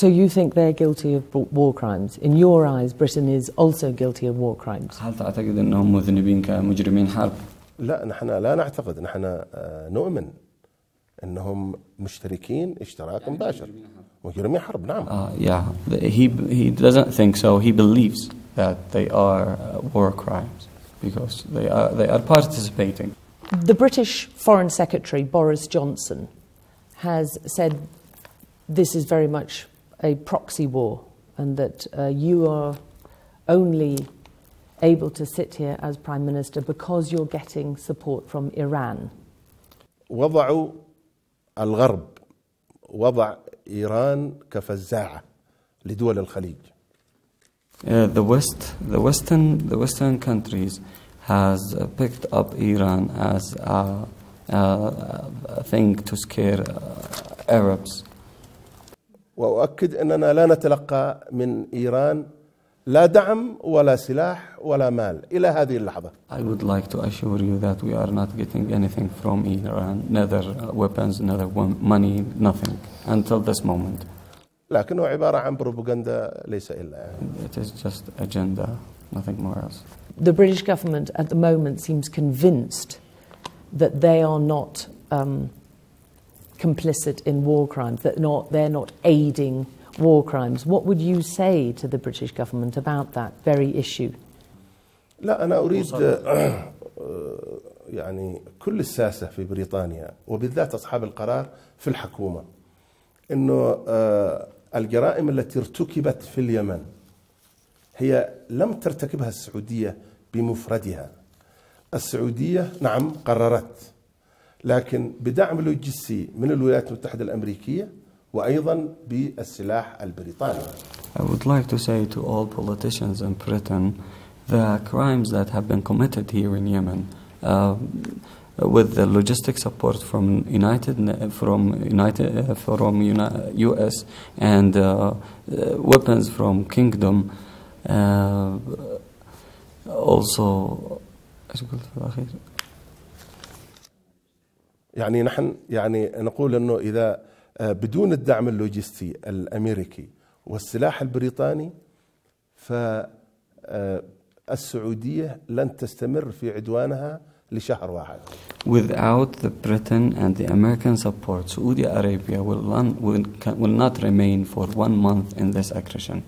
So you think they're guilty of b- war crimes? In your eyes, Britain is also guilty of war crimes? هل تعتقد أنهم مذنبين كمجرمين حرب؟ لا نحن لا نعتقد نحن آه، نؤمن انهم مشتركين اشتراك مباشر مجرمي حرب نعم Uh, yeah, he, he doesn't think so. He believes that they are uh, war crimes because they are, they are participating. The British Foreign Secretary, Boris Johnson, has said this is very much a proxy war and that uh, you are only able to sit here as Prime Minister because you're getting support from Iran. وضعوا الغرب وضع ايران كفزاعه لدول الخليج Uh, the West, the Western, the Western countries has uh, picked up Iran as a, a, a thing to scare uh, Arabs. واؤكد اننا لا نتلقى من ايران لا دعم ولا سلاح ولا مال إلى هذه اللحظه I would like to assure you that we are not getting anything from Iran, neither uh, weapons, neither money, nothing, until this moment. لكنه عباره عن بروباغندا ليس الا يعني. It is just agenda, nothing more else. The British government at the moment seems convinced that they are not um, complicit in war crimes, that not, they're not aiding war crimes. What would you say to the British government about that very issue? لا أنا أريد آه، يعني كل الساسه في بريطانيا وبالذات أصحاب القرار في الحكومة إنه آه، الجرائم التي ارتكبت في اليمن هي لم ترتكبها السعودية بمفردها السعودية نعم قررت لكن بدعم لوجستي من الولايات المتحده الامريكيه وأيضا بالسلاح البريطاني I would like to say to all politicians in Britain the crimes that have been committed here in Yemen uh, with the logistic support from United from United uh, from US and uh, uh, weapons from Kingdom uh, also يعني نحن يعني نقول انه اذا آه، بدون الدعم اللوجستي الامريكي والسلاح البريطاني فالسعوديه لن تستمر في عدوانها لشهر واحد. Without the Britain and the American support, Saudi Arabia will, non, will, will not remain for one month in this aggression.